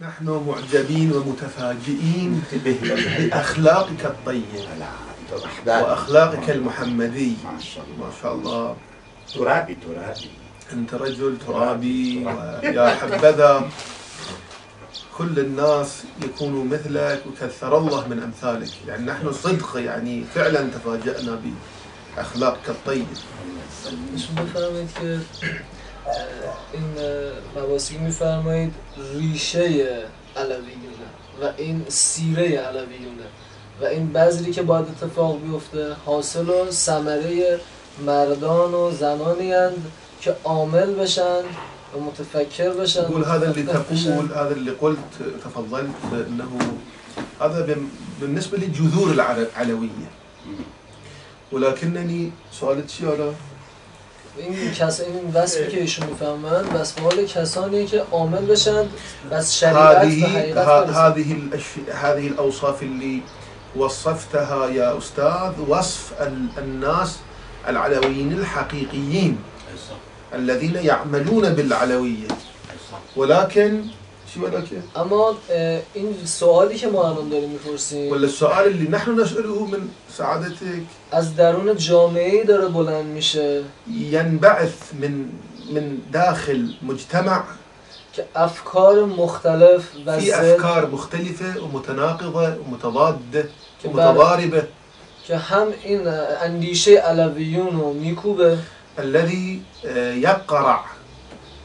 نحن معجبين ومتفاجئين بأخلاقك الطيب وأخلاقك المحمدي. ما شاء الله. ما شاء الله ترابي ترابي. أنت رجل ترابي ويا حبذا. كل الناس يكونوا مثلك وكثر الله من أمثالك. يعني نحن صدق يعني فعلا تفاجأنا بأخلاقك الطيب این اه، مباسی میفرمایید ریشه علویونه و این سیره علویونه و این بذری که باید اتفاق بیفته حاصل و ثمره مردان و زنانی هند که عامل بشن و متفکر بشن. تقول هذا اللي. تقول هذا اللي قلت تفضلت انه هذا بالنسبه لجذور العلويه ولكنني سؤالك شيء ولا این کس این وصفی که ایشون میفهمند وصف حال کسانی که عامل بشن از شریعت و هذه حقیقت. هذه هذه الأوصاف اللي وصفتها يا أستاذ وصف ال- الناس العلويين الحقيقيين. الذين يعملون بالعلوية. ولكن اما این سوالی که ما الان داریم می‌پرسیم. ولا السؤال اللي نحن نساله من سعادتك. از درون جامعه داره بلند میشه. ينبعث من من داخل مجتمع. که افکار مختلف و في افكار مختلفه ومتناقضه ومتضاده. ومتضاربه که هم این اندیشه علویون رو میکوبه. الذي يقرع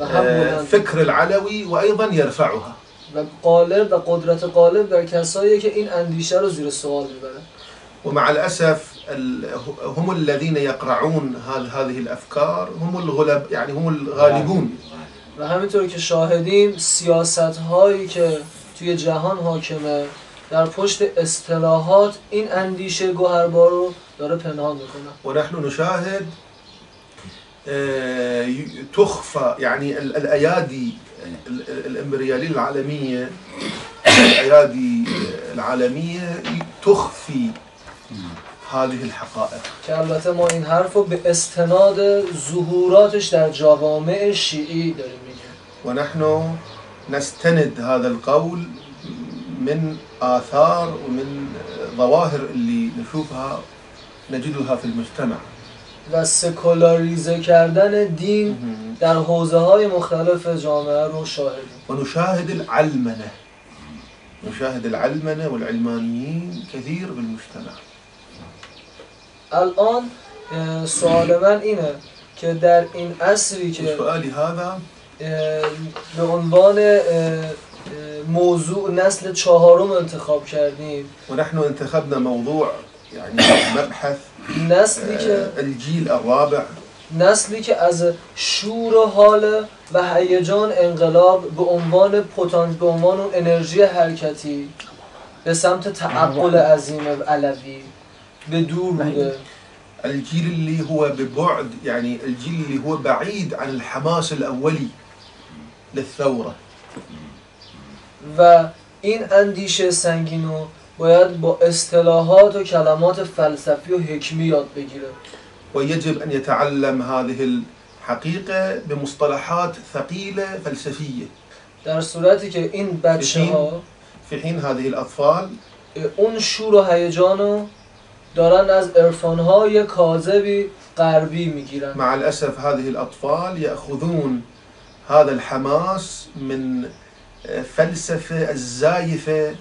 و بلند فكر العلوي وايضا يرفعها و قالب و قدرت قالب در کسایی که این اندیشه رو زیر سوال می‌بره ومع الاسف ال- هم الذين يقرعون هذ- هذه الافكار هم الغلب يعني هم الغالبون. و همینطور که شاهدیم سیاست هایی که توی جهان حاکمه در پشت اصطلاحات این اندیشه گوهربار رو داره پنهان می‌کنه. ونحن نشاهد آه، ي- تخفى يعني ال- الأيادي ال- ال- الإمبريالية العالمية الأيادي العالمية تخفي هذه الحقائق. که البته ما این حرف رو به استناد ظهوراتش در جوامع شیعی داریم میگیم. نستند هذا القول من آثار ومن ظواهر اللي نشوفها نجدها في المجتمع. و سکولاریزه کردن دین در حوزه های مختلف جامعه رو شاهدیم ونشاهد العلمنة نشاهد العلمنة والعلمانيين كثير بالمجتمع الان سوال من اینه که در این عصری که وسؤالي هذا؟ به عنوان موضوع نسل چهارم انتخاب کردیم. ونحن انتخبنا موضوع يعني مبحث نسلی که آه، الجيل الرابع. نسلی که از شور و حال و هیجان انقلاب به عنوان پتانس به عنوان اون انرژی حرکتی به سمت تعقل عظیم علوی به دور بوده. الجيل اللي هو ببعد يعني الجيل اللي هو بعيد عن الحماس الأولي للثورة. و این اندیشه سنگینو باید با اصطلاحات و کلمات فلسفی و حکمی یاد بگیره. ويجب أن يتعلم هذه الحقيقة بمصطلحات ثقيلة فلسفية در صورتی که این بچه ها في حين هذه الأطفال اون شور و هیجانو دارن از عرفانهای کاذبی غربی می‌گیرن. مع الأسف هذه الأطفال يأخذون هذا الحماس من فلسفة الزايفة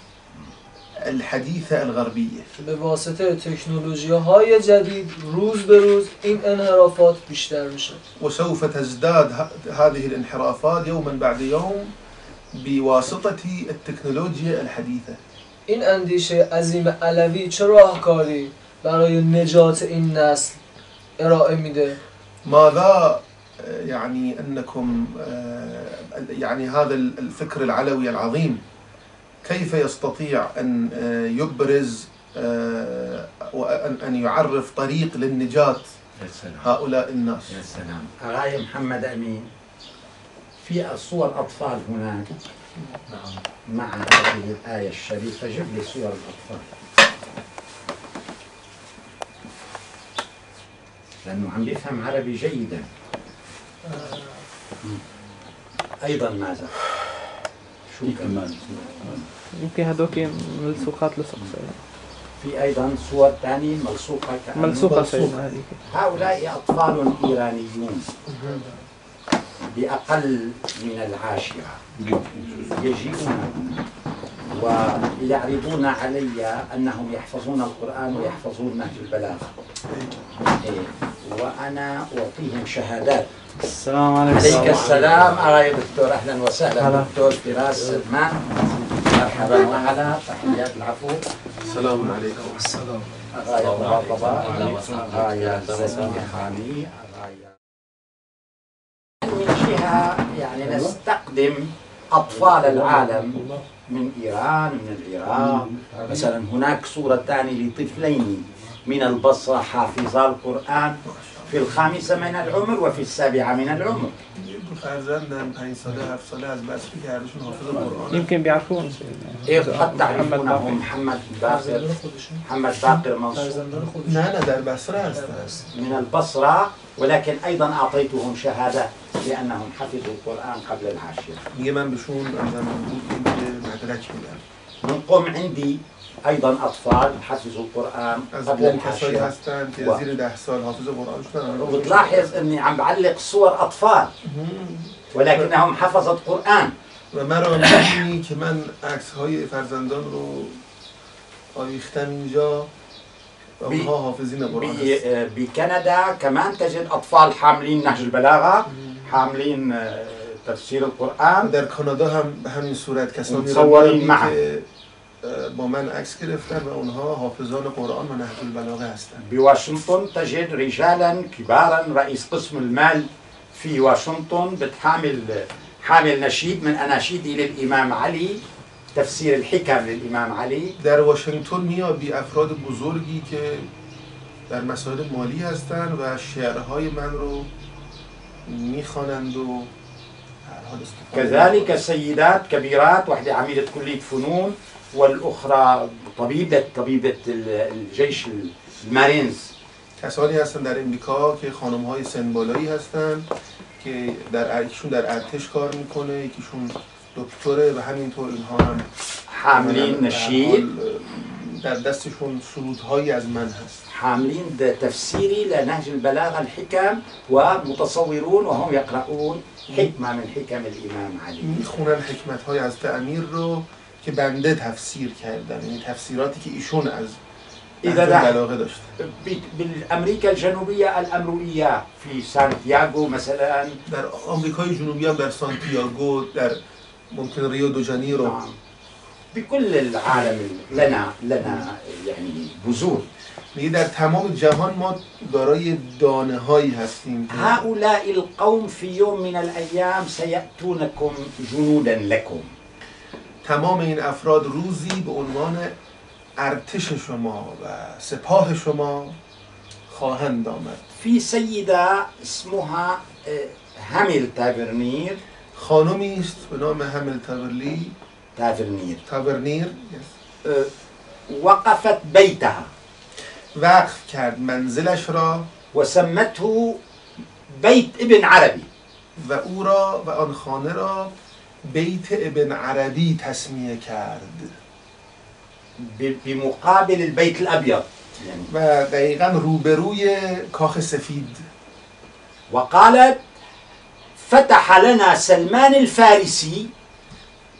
الحديثة الغربية به واسطه تکنولوژی های جدید روز به روز این انحرافات بیشتر میشه. وسوف تزداد هذه الانحرافات يوما بعد يوم بواسطة التكنولوجيا الحديثة. این اندیشه عظیم علوی چه راهکاری برای نجات این نسل ارائه میده؟ ماذا آه، يعني أنكم آه، يعني هذا الفكر العلوي العظيم؟ كيف يستطيع أن آه، يبرز آه، وأن أن يعرف طريق للنجاة يا سلام. هؤلاء الناس؟ يا سلام. أغاية محمد أمين في صور أطفال هناك؟ مع هذه الآية الشريفة جيب لي صور الأطفال. لأنه عم بيفهم عربي جيدا. أيضا ماذا؟ فيك يمكن. هذوك ملصوقات لصق في أيضا صور ثانية ملصوقة ملصوقة هؤلاء أطفال إيرانيون. بأقل من العاشرة. يجيئون ويعرضون علي أنهم يحفظون القرآن ويحفظون نهج البلاغة. إيه. وأنا أعطيهم شهادات. السلام عليكم. عليك السلام أرأي دكتور؟ أهلا وسهلا هلا. دكتور فراس سلمان. مرحبا وهلا تحيات العفو. السلام عليكم. السلام. أرأي أرأي من جهة يعني نستقدم أطفال العالم من إيران من العراق. مثلا هناك صورة ثانية لطفلين. من البصرة حافظا القرآن في الخامسة من العمر وفي السابعة من العمر. يمكن بيعرفون. إيه، قد تعرفونه محمد باقر. محمد باقر منصور. من البصرة ولكن أيضا أعطيتهم شهادة لأنهم حفظوا القرآن قبل العاشرة. منقوم عندي أيضا أطفال بحفظوا القرآن قبل الحاشية. و... وبتلاحظ إني عم بعلق صور أطفال. ولكنهم حفظت قرآن. و اني میبینی که من عکس های فرزندان رو آویختم اینجا اونها حافظین قرآن بكندا آه، كمان تجد اطفال حاملين نهج البلاغه حاملين آه، و القرآن. در کانادا هم همین صورت کسانی اه، با من عکس گرفتن و اونها حافظان قرآن و نهج البلاغه هستن. بواشنطن تجد رجالا كبارا رئيس قسم المال في واشنطن بتحامل حامل نشيد من اناشيدي للامام علي تفسير الحكم للامام علي در واشنگتن میابی افراد بزرگی که در مسائل مالی هستند و شعرهای من رو می‌خوانند و كذلك سيدات كبيرات واحدة عميدة كلية فنون والأخرى طبيبة طبيبة الجيش المارينز. کسانی هستن در امریکا که خانم های سن بالایی هستن که در یکیشون در ارتش کار می‌کنه یکیشون دکتره و همینطور اینها هم نشيد حال، در دستشون سرودهایی از من هست. حاملين تفسيري لنهج البلاغة الحكم ومتصورون وهم يقرؤون حكمة من حكم الإمام علي میخونن حکمت های از امیر رو که بنده تفسیر کردم یعنی تفسیراتی که ایشون از إذا بالأمريكا الجنوبية الأمروية في سانتياغو مثلا. در آمریکای جنوبی هم در سانتیاگو در ممکن ریو دو جانیرو نعم. بكل العالم لنا لنا يعني بذور. میگه در تمام جهان ما دارای دانه هایی هستیم هؤلاء القوم في يوم من الأيام سيأتونكم جنودا لكم. تمام این افراد روزی به عنوان ارتش شما و سپاه شما خواهند آمد. في سيدة اسمها آه، هاميل تافرنير خانمی است به نام همیل تاورلی. تافرنير تاورنیر آه، وقفت بيتها. وقف کرد منزلش را وسمته بيت ابن عربي. و أو را و آن خانه را بیت ابن عربی تسمیه کرد. ب- بمقابل البيت الأبيض. يعني و دقیقا روبروی کاخ سفید. وقالت فتح لنا سلمان الفارسي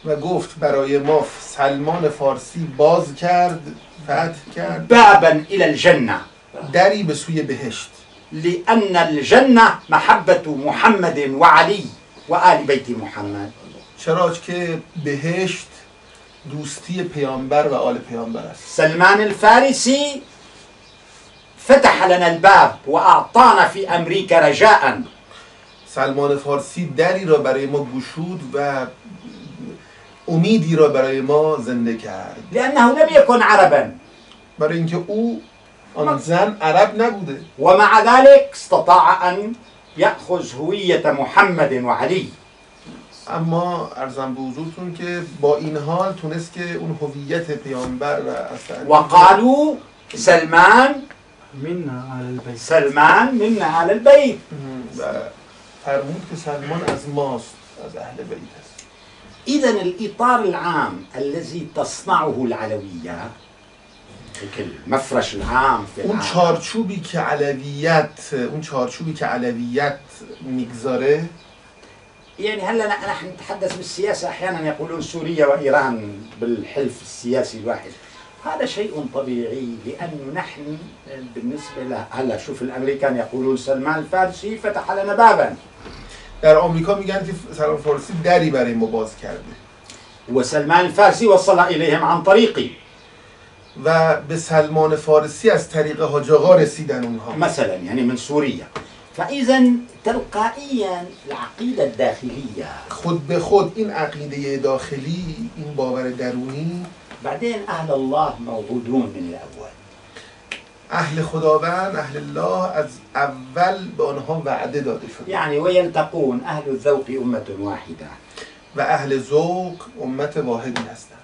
و گفت برای ما سلمان فارسی باز کرد فتح کرد. بابا إلى الجنة. دری به سوی بهشت. لأن الجنة محبة محمد وعلي وآل بيت محمد. چرا که بهشت دوستی پیامبر و آل پیامبر است. سلمان الفارسي فتح لنا الباب وأعطانا في أمريكا رجاء. سلمان فارسی دری را برای ما گشود و امیدی را برای ما زنده کرد. لأنه لم يكن عربا. برای اینکه او آن زن عرب نبوده. ومع ذلك استطاع أن يأخذ هوية محمد وعلي اما ارزم به حضورتون که با این حال تونست که اون هویت پیامبر و اصلا وقالوا سلمان منا على البيت. سلمان منا على البيت. و فرمود که سلمان از ماست از اهل بیت است. إذا الإطار العام الذي تصنعه العلوية هيك المفرش العام في اون العالم. چارچوبی که علویت اون چارچوبی که علویت میگذاره؟ يعني هلا نحن نتحدث بالسياسة أحيانا يقولون سوريا وإيران بالحلف السياسي الواحد. هذا شيء طبيعي لأنه نحن بالنسبة له هلا شوف الأمريكان يقولون سلمان الفارسي فتح لنا بابا در آمریکا میگن که سلمان فارسی دری برای ما باز کرده. وسلمان الفارسي وصل إليهم عن طريقي و به سلمان فارسی از طریق حاج آقا رسیدن اونها. مثلا يعني من سوريا فإذا تلقائيا العقيدة الداخلية خود به خود این عقیده داخلی این باور درونی بعدين أهل الله موعودون من الأول أهل خداوند أهل الله از اول به آنها وعده داده شده. يعني ويلتقون أهل الذوق أمة واحدة. و أهل ذوق امت واحدی هستند.